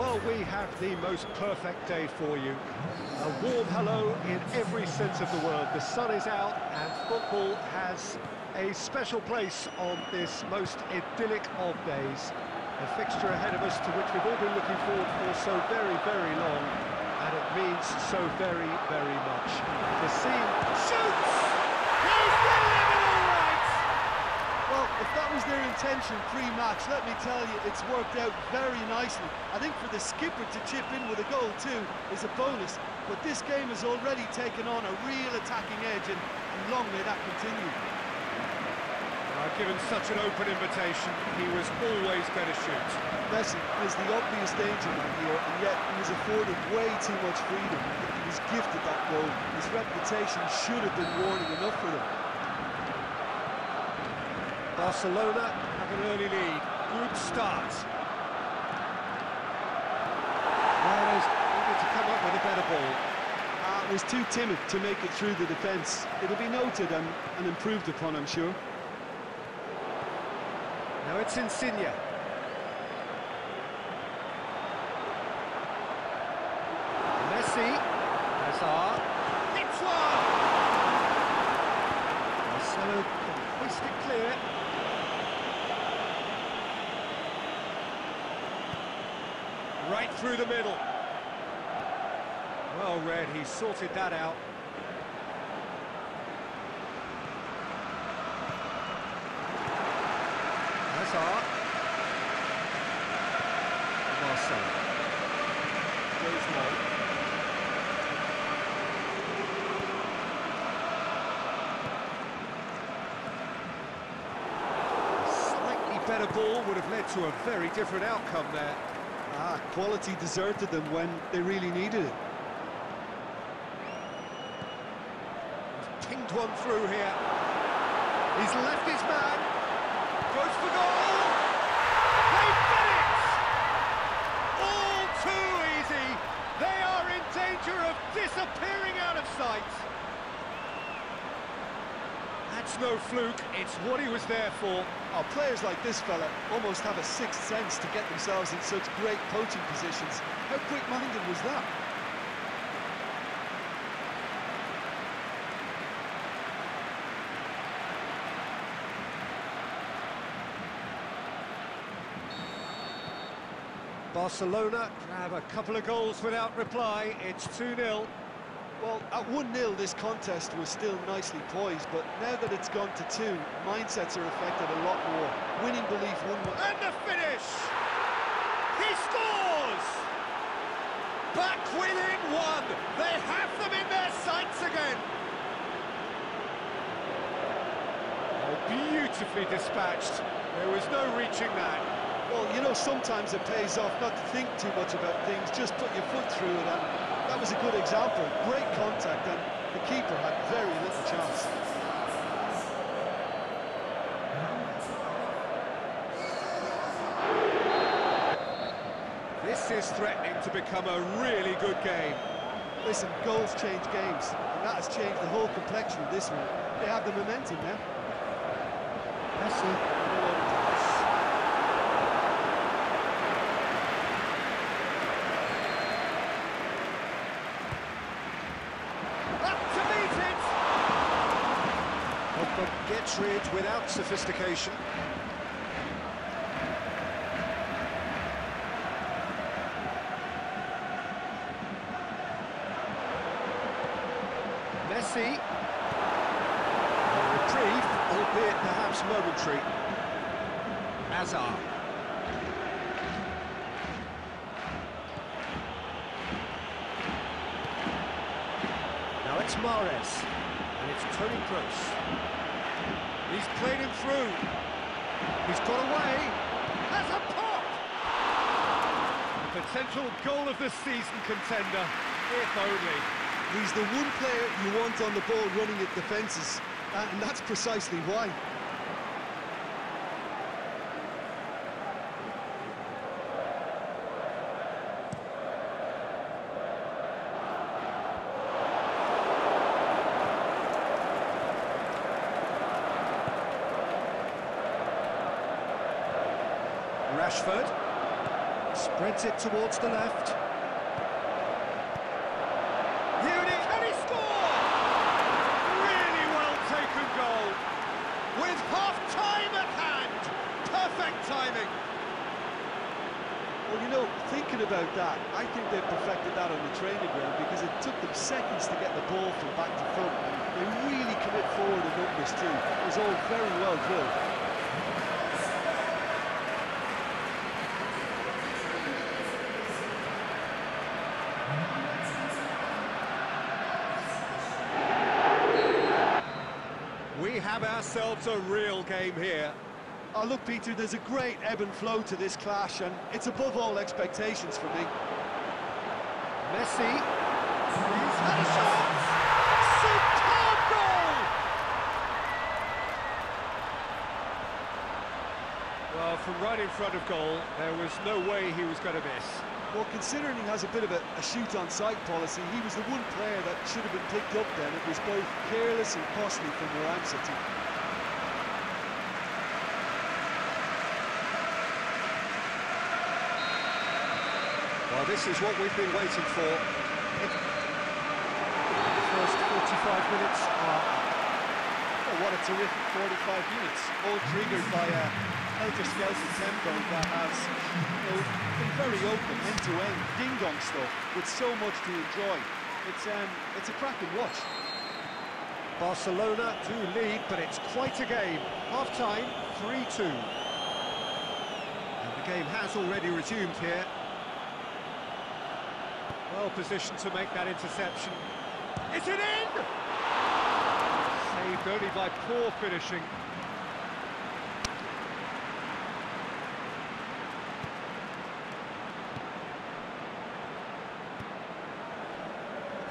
Well, we have the most perfect day for you. A warm hello in every sense of the word. The sun is out and football has a special place on this most idyllic of days. A fixture ahead of us to which we've all been looking forward for so very, very long. And it means so very, very much. The scene shoots! He's right! Well, if that was their intention pre-match, let me tell you, it's worked out very nicely. I think for the skipper to chip in with a goal too is a bonus, but this game has already taken on a real attacking edge, and, and long may that continue. Uh, given such an open invitation, he was always going to shoot. Messi is the obvious danger man here, and yet he was afforded way too much freedom. He was gifted that goal. His reputation should have been warning enough for them. Barcelona have an early lead. Good start. Mahrez able to come up with a better ball. Uh, was too timid to make it through the defence. It'll be noted and, and improved upon, I'm sure. Now it's Insigne. Messi. Hazard. It's one! Marcelo can hoist it clear. Right through the middle. Well read, he sorted that out. Hazard. A slightly better ball would have led to a very different outcome there. Ah, quality deserted them when they really needed it. Pinged one through here. He's left his man. Goes for goal. They've done it! All too easy. They are in danger of disappearing out of sight. That's no fluke. It's what he was there for. Our players like this fella almost have a sixth sense to get themselves in such great poaching positions. How quick-minded was that? Barcelona grab a couple of goals without reply. It's 2-0. Well, at 1-0 this contest was still nicely poised, but now that it's gone to two, mindsets are affected a lot more. Winning belief won... And the finish! He scores! Back within one! They have them in their sights again! Oh, beautifully dispatched. There was no reaching that. Well, you know, sometimes it pays off not to think too much about things, just put your foot through it, and that was a good example. Great contact, and the keeper had very little chance. This is threatening to become a really good game. Listen, goals change games, and that has changed the whole complexion of this one. They have the momentum now. Messi. Up to meet it! Pogba rid without sophistication. Messi. A reprieve, albeit perhaps momentary. Hazard. Now it's Mahrez, and it's Tony Kroos. He's played him through. He's got away. Has a pop! Potential goal of the season contender, if only. He's the one player you want on the ball running at defences, and that's precisely why. Rashford. Spreads it towards the left. Beauty, can he score? Really well taken goal. With half-time at hand. Perfect timing. Well, you know, thinking about that, I think they perfected that on the training ground because it took them seconds to get the ball from back to front. They really commit forward in numbers too. It was all very well drilled. We have ourselves a real game here. Oh, look, Peter, there's a great ebb and flow to this clash, and it's above all expectations for me. Messi. He's had a shot. Superb goal! Well, from right in front of goal, there was no way he was going to miss. Well, considering he has a bit of a, a shoot-on-sight policy, he was the one player that should have been picked up then. It was both careless and costly from where I'm sitting. Well, this is what we've been waiting for. The first 45 minutes are Oh, what a terrific 45 minutes, all triggered by a that has you know, been very open, end-to-end, ding-dong stuff, with so much to enjoy. It's, um, it's a cracking watch. Barcelona do lead, but it's quite a game. Half-time, 3-2. And the game has already resumed here. Well positioned to make that interception. Is it in? Saved only by poor finishing.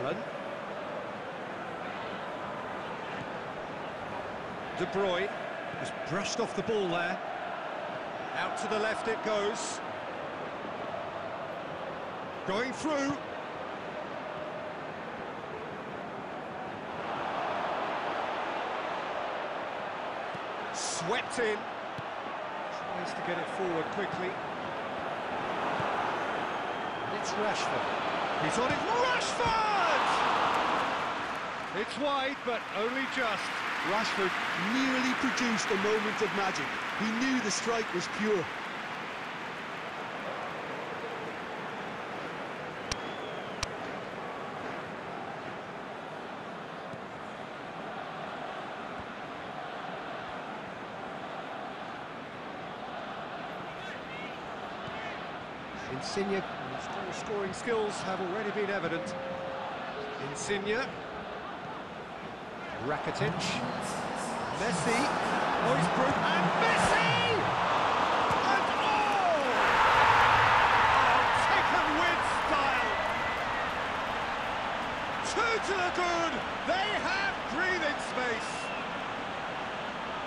Allen. De Bruyne has brushed off the ball there. Out to the left it goes. Going through. Swept in. Tries to get it forward quickly. And it's Rashford. He's on it. Rashford! It's wide, but only just. Rashford nearly produced a moment of magic. He knew the strike was pure. Insigne, his scoring skills have already been evident. Insigne. Rakitic. Messi. Oh, he's through. And Messi! And oh! Oh, taken with style. Two to the good. They have breathing space.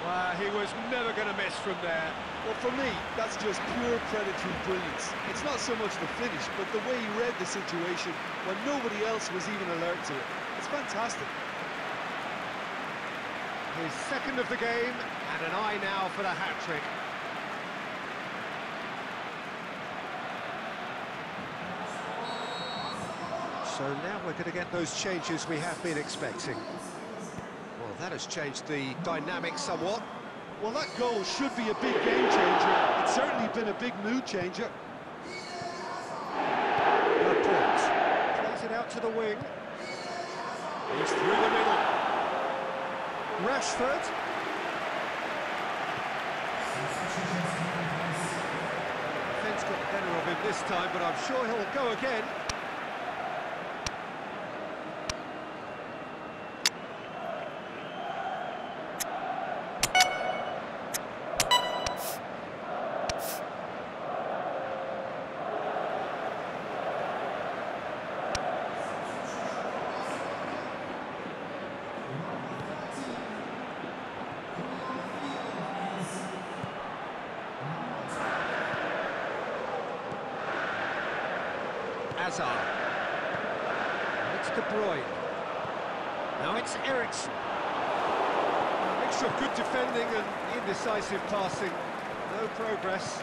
Well, he was never going to miss from there. Well, for me, that's just pure predatory brilliance. It's not so much the finish, but the way he read the situation when nobody else was even alert to it. It's fantastic. His second of the game, and an eye now for the hat-trick. So now we're going to get those changes we have been expecting. Well, that has changed the dynamic somewhat. Well, that goal should be a big game changer. It's certainly been a big mood changer. Plays it out to the wing. He's through the middle. Rashford. Defence got the better of him this time, but I'm sure he'll go again. Hazard. It's De Bruyne. Now it's Eriksen. A mixture of good defending and indecisive passing. No progress.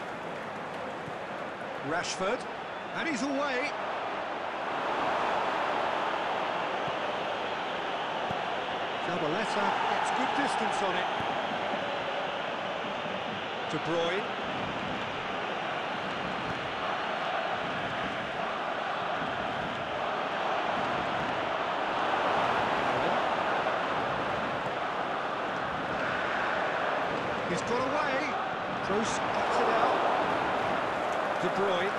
Rashford, and he's away. Zabaleta gets good distance on it. De Bruyne. He's got away. Kroos cuts it out. De Bruyne.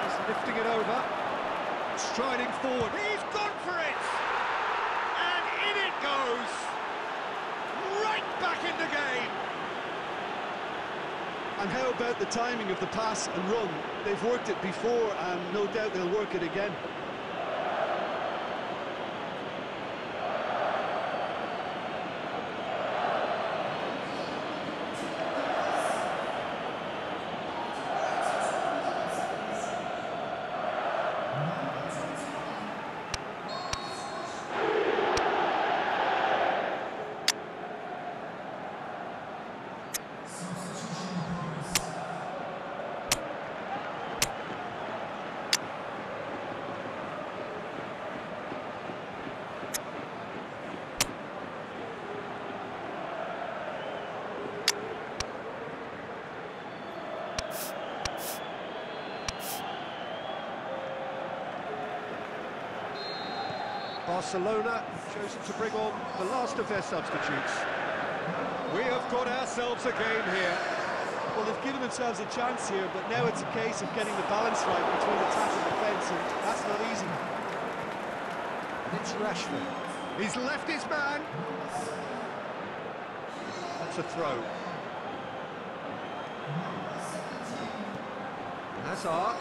He's lifting it over. Striding forward. He's gone for it! And in it goes! Right back in the game! And how about the timing of the pass and run? They've worked it before and no doubt they'll work it again. Barcelona chosen to bring on the last of their substitutes. We have got ourselves a game here. Well, they've given themselves a chance here, but now it's a case of getting the balance right between attack and defence, and that's not easy. And it's Rashford. He's left his man. That's a throw. Hazard.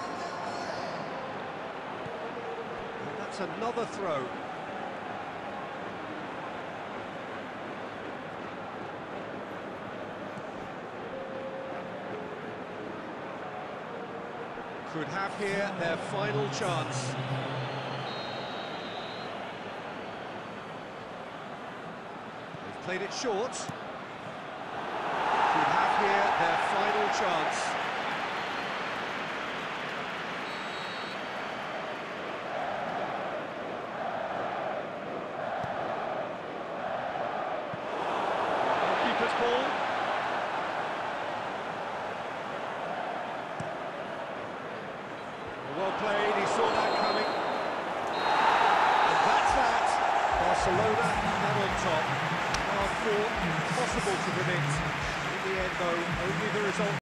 And that's another throw. Could have here their final chance. They've played it short. Could have here their final chance. Keeper's ball.